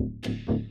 Thank you.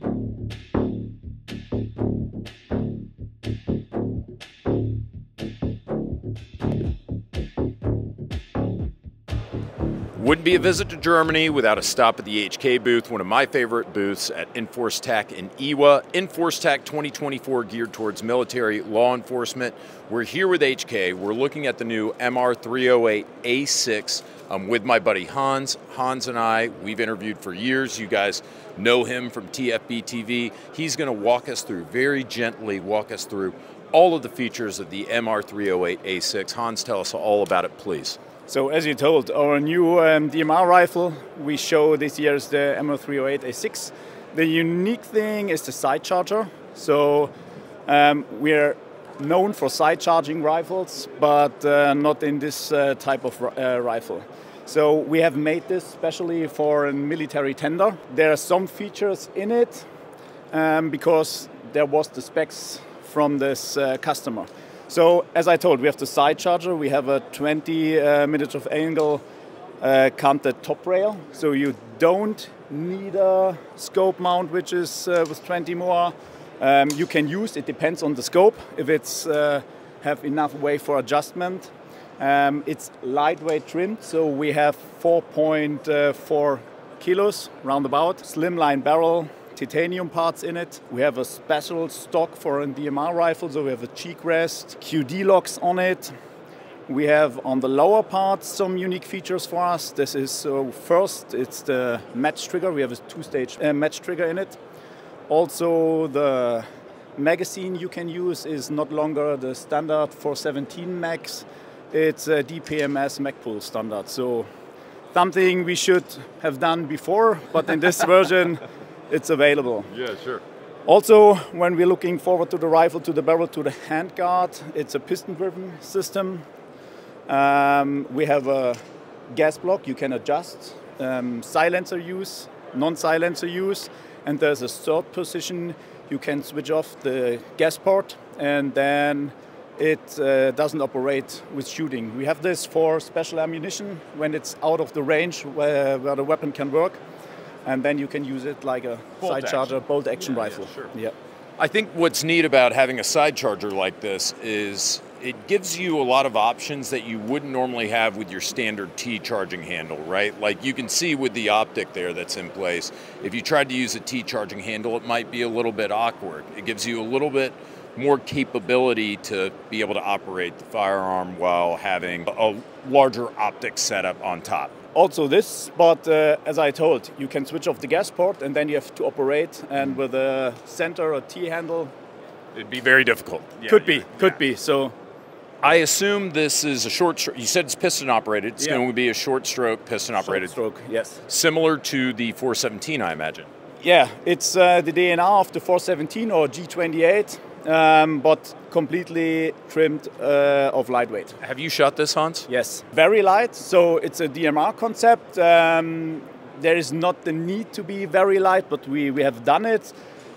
Wouldn't be a visit to Germany without a stop at the HK booth, one of my favorite booths at Enforce Tac in IWA. Enforce Tac 2024 geared towards military law enforcement. We're here with HK. We're looking at the new MR308A6 I'm with my buddy Hans. Hans and I, we've interviewed for years. You guys know him from TFB TV. He's going to walk us through, very gently walk us through all of the features of the MR308A6. Hans, tell us all about it, please. So as you told, our new um, DMR rifle we show this year is the MR308A6. The unique thing is the side charger. So um, we're known for side charging rifles, but uh, not in this uh, type of uh, rifle. So we have made this specially for a military tender. There are some features in it um, because there was the specs from this uh, customer. So as I told, we have the side charger. We have a 20 uh, minutes of angle uh, top rail. So you don't need a scope mount, which is uh, with 20 more. Um, you can use, it depends on the scope, if it's uh, have enough way for adjustment. Um, it's lightweight trimmed, so we have 4.4 kilos roundabout, slimline barrel, titanium parts in it. We have a special stock for a DMR rifle, so we have a cheek rest, QD locks on it. We have on the lower part some unique features for us. This is uh, first, it's the match trigger. We have a two-stage uh, match trigger in it. Also, the magazine you can use is not longer the standard 417 max. It's a DPMS Magpul standard. So something we should have done before, but in this version, it's available. Yeah, sure. Also, when we're looking forward to the rifle, to the barrel, to the handguard, it's a piston-driven system. Um, we have a gas block you can adjust, um, silencer use, non-silencer use, and there's a third position you can switch off the gas port, and then it uh, doesn't operate with shooting. We have this for special ammunition when it's out of the range where, where the weapon can work and then you can use it like a bolt side action. charger bolt action yeah, rifle. Yeah, sure. Yeah. I think what's neat about having a side charger like this is it gives you a lot of options that you wouldn't normally have with your standard T charging handle, right? Like you can see with the optic there that's in place, if you tried to use a T charging handle, it might be a little bit awkward. It gives you a little bit more capability to be able to operate the firearm while having a larger optic setup on top also this, but uh, as I told, you can switch off the gas port and then you have to operate, and with a center or T handle, it'd be very difficult. Yeah, could be, could be. So, I assume this is a short. You said it's piston operated. It's yeah. going to be a short stroke piston operated. Short stroke, yes. Similar to the 417, I imagine. Yeah, it's uh, the DNA of the 417 or G28 um, but completely trimmed uh, of lightweight. Have you shot this, Hans? Yes, very light. So it's a DMR concept. Um, there is not the need to be very light, but we, we have done it.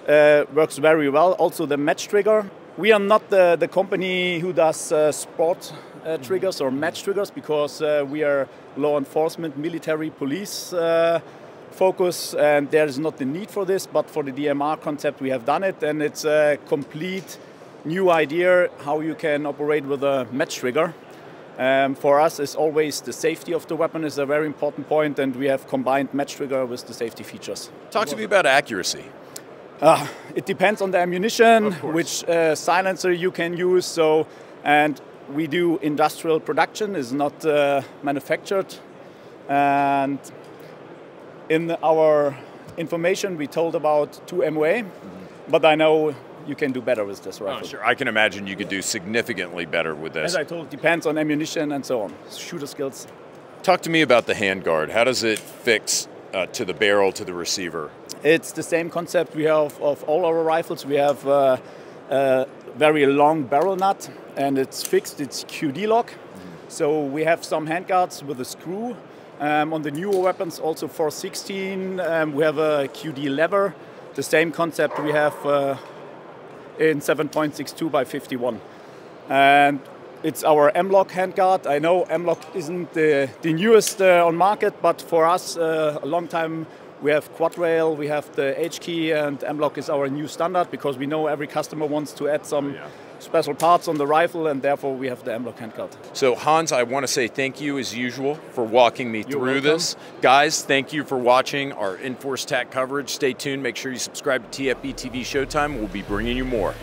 Uh, works very well. Also the match trigger. We are not the, the company who does uh, sport uh, triggers or match triggers because uh, we are law enforcement, military, police uh, focus, and there is not the need for this, but for the DMR concept, we have done it, and it's a complete new idea how you can operate with a match trigger. Um, for us, is always the safety of the weapon is a very important point, and we have combined match trigger with the safety features. Talk to me about accuracy. Uh, it depends on the ammunition, which uh, silencer you can use. So, and we do industrial production, is not uh, manufactured, and in our information, we told about 2 MOA, mm-hmm. but I know you can do better with this rifle. Oh, sure. I can imagine you could do significantly better with this. As I told, depends on ammunition and so on, shooter skills. Talk to me about the handguard. How does it fix uh, to the barrel, to the receiver? It's the same concept we have of all our rifles. We have uh, a very long barrel nut and it's fixed, it's QD lock. Mm-hmm. So we have some handguards with a screw um, on the newer weapons, also 416, um, we have a QD lever, the same concept we have uh, in 7.62 by 51. And it's our M-LOK handguard. I know M-LOK isn't the, the newest uh, on market, but for us, uh, a long time We have quad rail, we have the HKey, and M-LOK is our new standard because we know every customer wants to add some yeah. special parts on the rifle, and therefore we have the M-LOK handguard. So Hans, I want to say thank you as usual for walking me You're through welcome. this. Guys, thank you for watching our Enforce Tac coverage. Stay tuned. Make sure you subscribe to TFB TV Showtime. We'll be bringing you more.